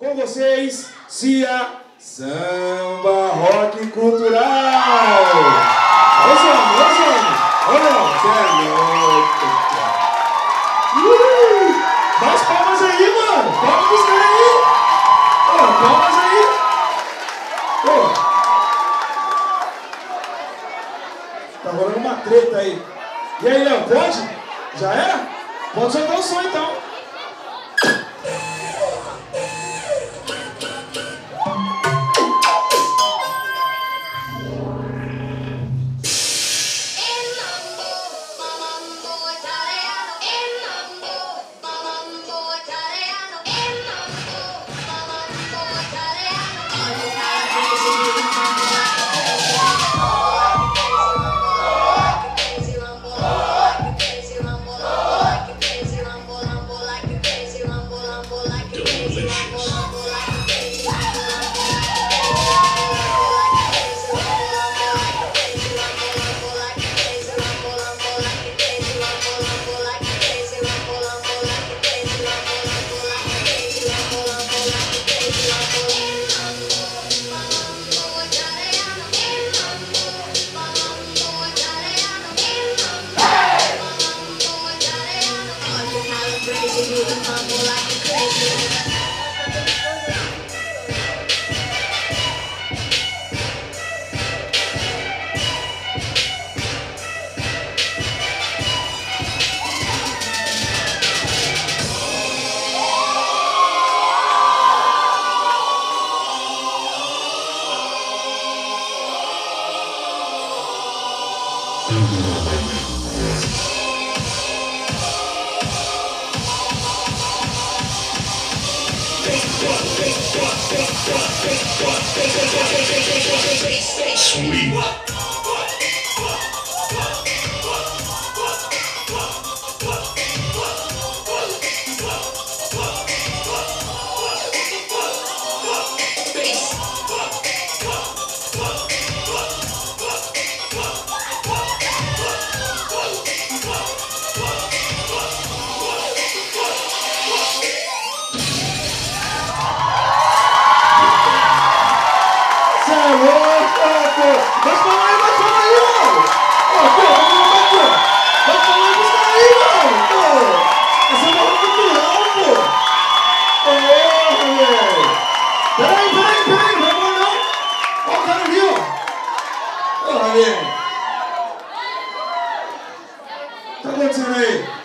Com vocês, Cia Samba Rock Cultural. Ô, Zane, ô, Zane. Ô, não, você é louco. Uh, palmas aí, mano. Palmas pros caras aí. Ô, palmas aí. Ô. Tá rolando uma treta aí. E aí, Léo, pode? Já era? Pode soltar o som então. Tá